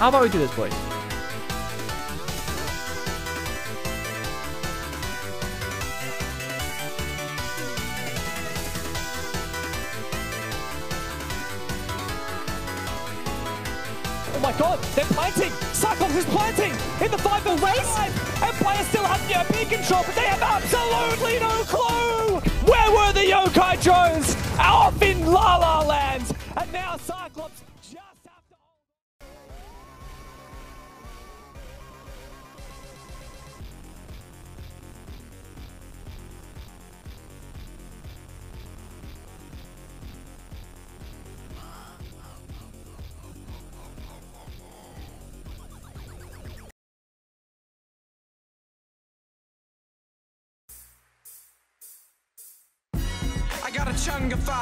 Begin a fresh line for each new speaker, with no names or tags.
How about we do this, boys?
Oh my god, they're planting! Cyclops is planting in the 5 for race! Empire still has European control, but they have absolutely no clue! Where were the Yokai drones? Off in La La Land! And now Cyclops
I